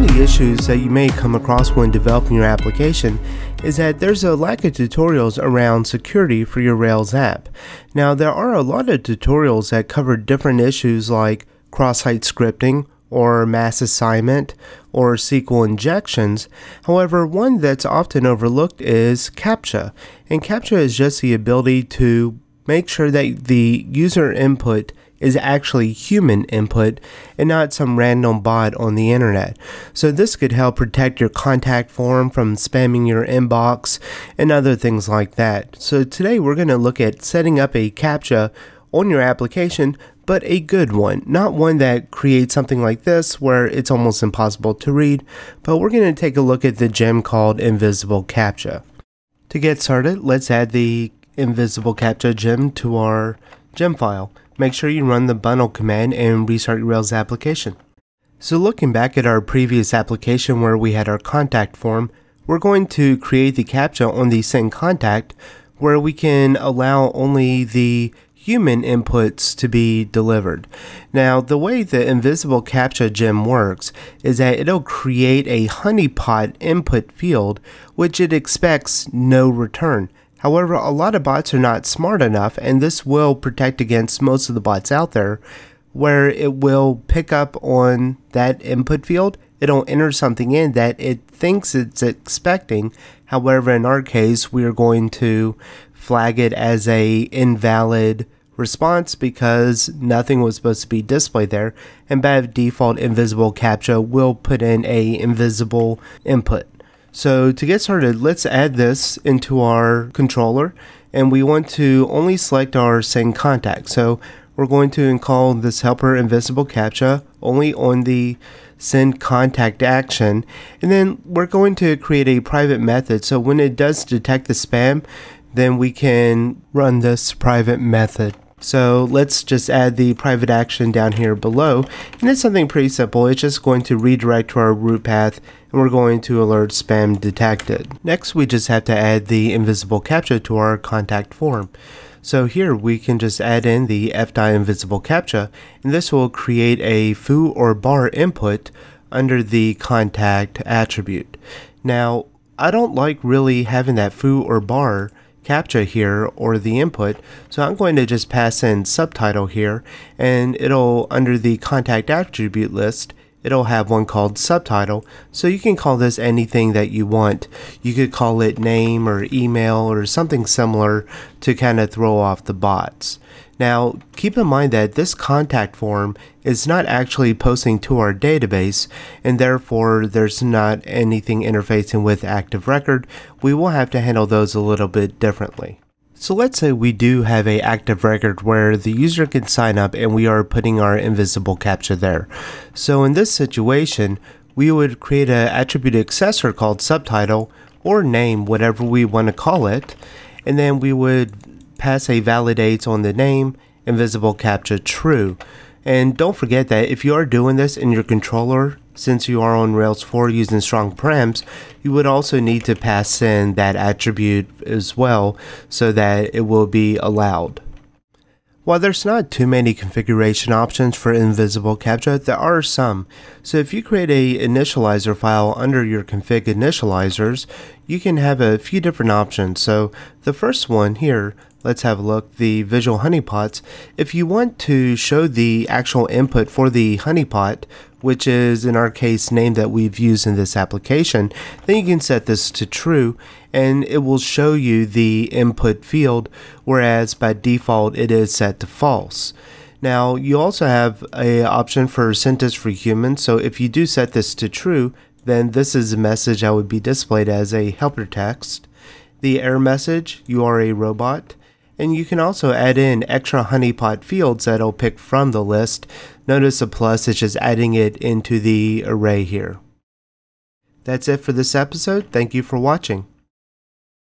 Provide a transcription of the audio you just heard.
issues that you may come across when developing your application is that there's a lack of tutorials around security for your Rails app. Now, there are a lot of tutorials that cover different issues like cross-site scripting or mass assignment or SQL injections. However, one that's often overlooked is CAPTCHA. And CAPTCHA is just the ability to make sure that the user input is actually human input and not some random bot on the internet. So this could help protect your contact form from spamming your inbox and other things like that. So today we're going to look at setting up a CAPTCHA on your application but a good one, not one that creates something like this where it's almost impossible to read, but we're going to take a look at the gem called Invisible CAPTCHA. To get started, let's add the Invisible CAPTCHA gem to our gem file make sure you run the bundle command and restart your Rails application. So looking back at our previous application where we had our contact form, we're going to create the CAPTCHA on the send contact where we can allow only the human inputs to be delivered. Now, the way the invisible CAPTCHA gem works is that it'll create a honeypot input field, which it expects no return. However, a lot of bots are not smart enough, and this will protect against most of the bots out there, where it will pick up on that input field. It'll enter something in that it thinks it's expecting. However, in our case, we are going to flag it as a invalid response because nothing was supposed to be displayed there and by default invisible captcha will put in a invisible input so to get started, let's add this into our controller and we want to only select our send contact. So we're going to call this helper invisible captcha only on the send contact action. And then we're going to create a private method. So when it does detect the spam then we can run this private method so let's just add the private action down here below. And it's something pretty simple. It's just going to redirect to our root path and we're going to alert spam detected. Next, we just have to add the invisible captcha to our contact form. So here we can just add in the fdi invisible captcha and this will create a foo or bar input under the contact attribute. Now, I don't like really having that foo or bar captcha here or the input. So I'm going to just pass in subtitle here and it'll under the contact attribute list it'll have one called subtitle so you can call this anything that you want you could call it name or email or something similar to kind of throw off the bots now, keep in mind that this contact form is not actually posting to our database, and therefore there's not anything interfacing with Active Record. We will have to handle those a little bit differently. So let's say we do have a active record where the user can sign up and we are putting our invisible captcha there. So in this situation, we would create an attribute accessor called subtitle or name, whatever we want to call it, and then we would pass a validates on the name, invisible captcha true. And don't forget that if you are doing this in your controller, since you are on Rails 4 using strong params, you would also need to pass in that attribute as well so that it will be allowed. While there's not too many configuration options for invisible captcha, there are some. So if you create a initializer file under your config initializers, you can have a few different options. So the first one here, let's have a look, the visual honeypots. If you want to show the actual input for the honeypot, which is in our case name that we've used in this application, then you can set this to true and it will show you the input field, whereas by default it is set to false. Now you also have a option for sentence for humans, so if you do set this to true, then this is a message that would be displayed as a helper text. The error message, you are a robot, and you can also add in extra honeypot fields that will pick from the list. Notice the plus is just adding it into the array here. That's it for this episode. Thank you for watching.